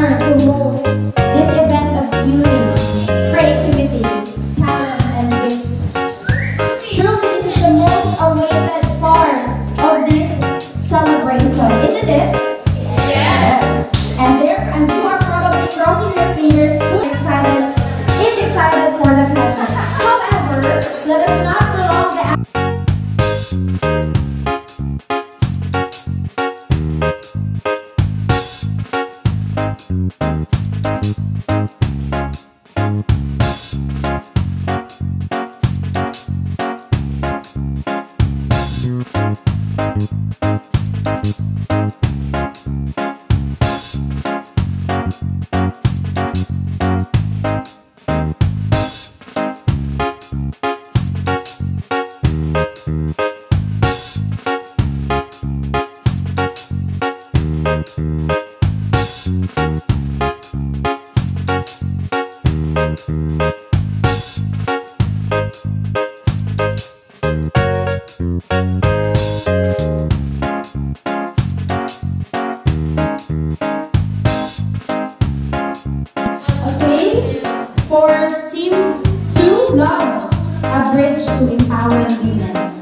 Marcos. A bridge to empower women.